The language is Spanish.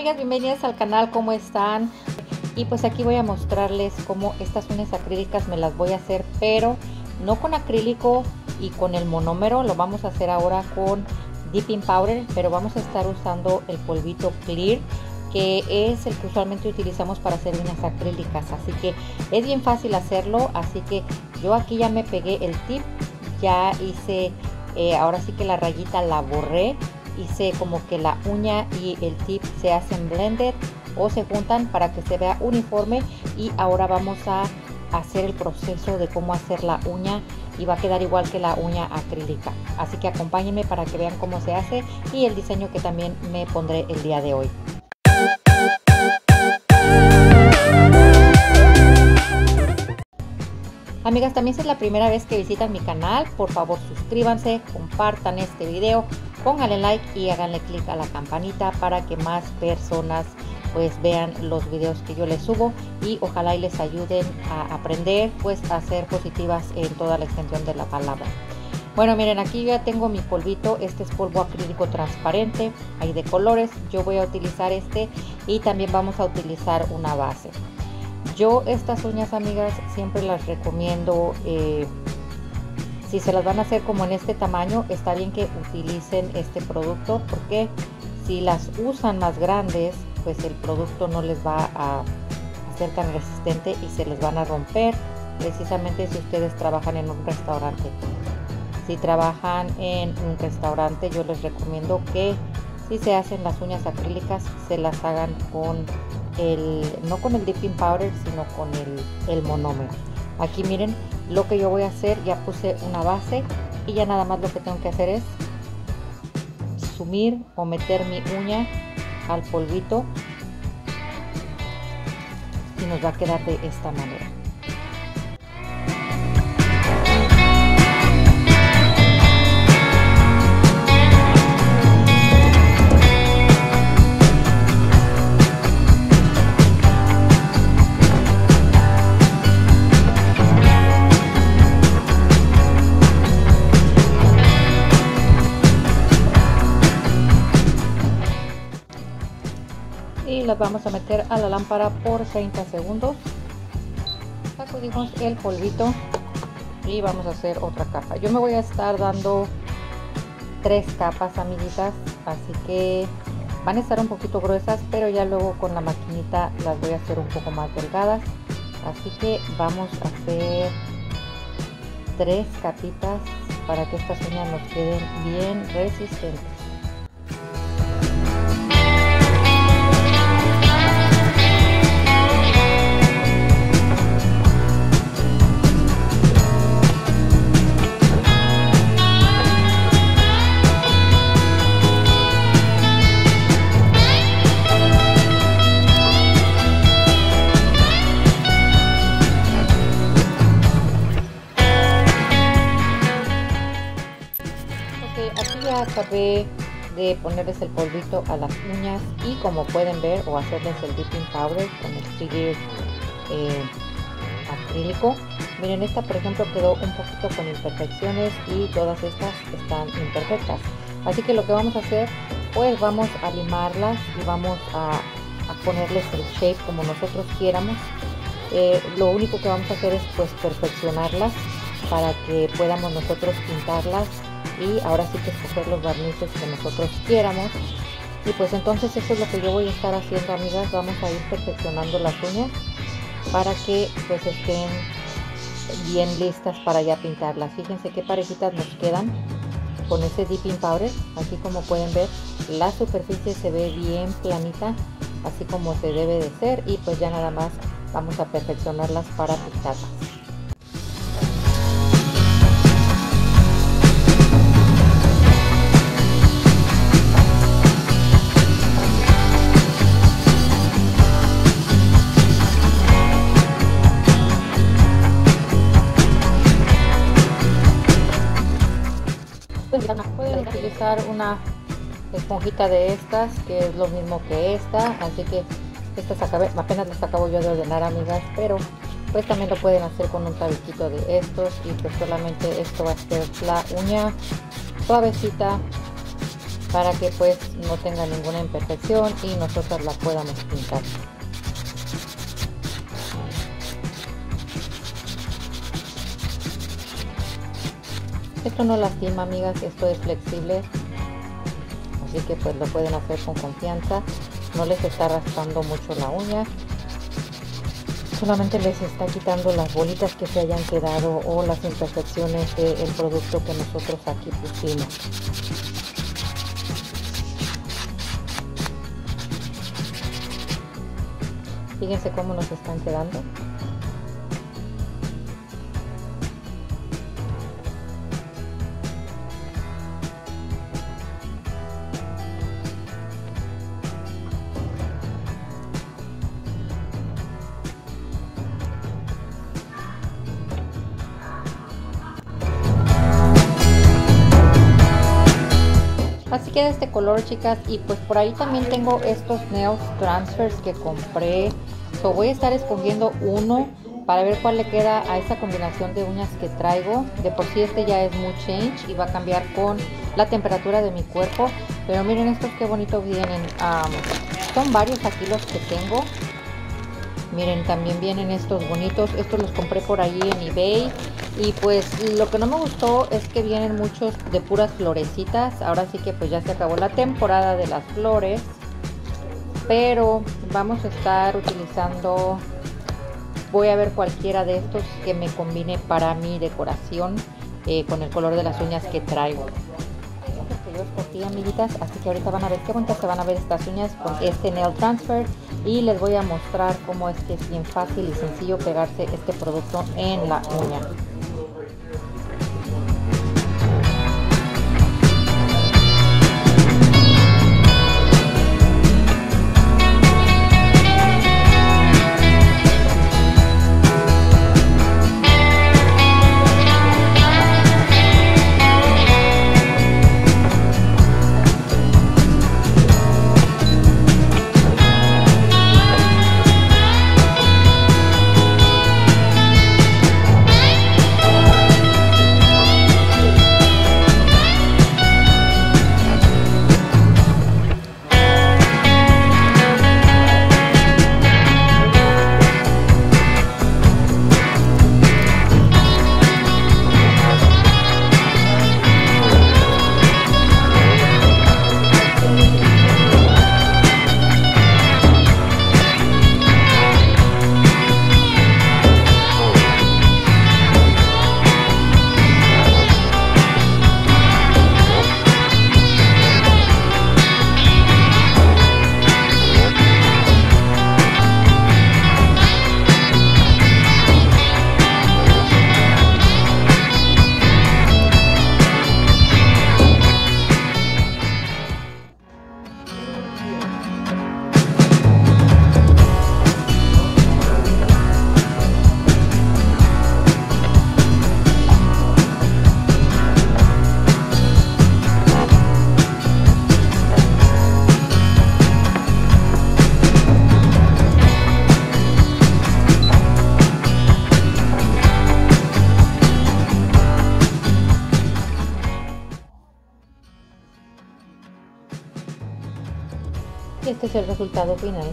amigas, bienvenidas al canal, ¿cómo están? Y pues aquí voy a mostrarles cómo estas uñas acrílicas me las voy a hacer, pero no con acrílico y con el monómero, lo vamos a hacer ahora con dipping powder, pero vamos a estar usando el polvito clear que es el que usualmente utilizamos para hacer uñas acrílicas así que es bien fácil hacerlo así que yo aquí ya me pegué el tip ya hice eh, ahora sí que la rayita la borré hice como que la uña y el tip se hacen blended o se juntan para que se vea uniforme. Y ahora vamos a hacer el proceso de cómo hacer la uña y va a quedar igual que la uña acrílica. Así que acompáñenme para que vean cómo se hace y el diseño que también me pondré el día de hoy. Amigas, también si es la primera vez que visitan mi canal, por favor suscríbanse, compartan este video, pónganle like y háganle clic a la campanita para que más personas pues vean los videos que yo les subo y ojalá y les ayuden a aprender pues a ser positivas en toda la extensión de la palabra. Bueno, miren, aquí ya tengo mi polvito. Este es polvo acrílico transparente. Hay de colores. Yo voy a utilizar este y también vamos a utilizar una base. Yo estas uñas, amigas, siempre las recomiendo. Eh, si se las van a hacer como en este tamaño, está bien que utilicen este producto porque si las usan más grandes, pues el producto no les va a ser tan resistente y se les van a romper precisamente si ustedes trabajan en un restaurante. Si trabajan en un restaurante, yo les recomiendo que si se hacen las uñas acrílicas, se las hagan con no con el dipping powder, sino con el, el monómero. Aquí miren lo que yo voy a hacer, ya puse una base y ya nada más lo que tengo que hacer es sumir o meter mi uña al polvito y nos va a quedar de esta manera. Las vamos a meter a la lámpara por 30 segundos. Sacudimos el polvito y vamos a hacer otra capa. Yo me voy a estar dando tres capas amiguitas así que van a estar un poquito gruesas pero ya luego con la maquinita las voy a hacer un poco más delgadas. Así que vamos a hacer tres capitas para que estas uñas nos queden bien resistentes acabé de ponerles el polvito a las uñas y como pueden ver o hacerles el dipping powder con el trigger eh, acrílico. Miren esta por ejemplo quedó un poquito con imperfecciones y todas estas están imperfectas. Así que lo que vamos a hacer pues vamos a limarlas y vamos a, ponerles el shape como nosotros quieramos. Eh, lo único que vamos a hacer es pues perfeccionarlas para que podamos nosotros pintarlas y ahora sí que escoger los barnices que nosotros quieramos. Y pues entonces eso es lo que yo voy a estar haciendo amigas. Vamos a ir perfeccionando las uñas para que pues estén bien listas para ya pintarlas. Fíjense qué parejitas nos quedan con ese dipping powder. Aquí como pueden ver la superficie se ve bien planita así como se debe de ser. Y pues ya nada más vamos a perfeccionarlas para pintarlas pueden utilizar una esponjita de estas que es lo mismo que esta así que estas apenas las acabo yo de ordenar amigas pero pues también lo pueden hacer con un tabiquito de estos y pues solamente esto va a ser la uña suavecita para que pues no tenga ninguna imperfección y nosotros la podamos pintar. Esto no lastima amigas, esto es flexible, así que pues lo pueden hacer con confianza, no les está raspando mucho la uña, solamente les está quitando las bolitas que se hayan quedado o las imperfecciones del producto que nosotros aquí pusimos. Fíjense cómo nos están quedando. Así queda este color chicas y pues por ahí también tengo estos nails transfers que compré. So, voy a estar escogiendo uno para ver cuál le queda a esta combinación de uñas que traigo. De por sí este ya es muy change y va a cambiar con la temperatura de mi cuerpo. Pero miren estos qué bonito vienen. son varios aquí los que tengo. Miren, también vienen estos bonitos. Estos los compré por ahí en eBay. Y pues lo que no me gustó es que vienen muchos de puras florecitas. Ahora sí que pues ya se acabó la temporada de las flores. Pero vamos a estar utilizando... Voy a ver cualquiera de estos que me combine para mi decoración eh, con el color de las uñas que traigo escogí amiguitas así que ahorita van a ver qué bonitas se van a ver estas uñas con este nail transfer y les voy a mostrar cómo es que es bien fácil y sencillo pegarse este producto en la uña este es el resultado final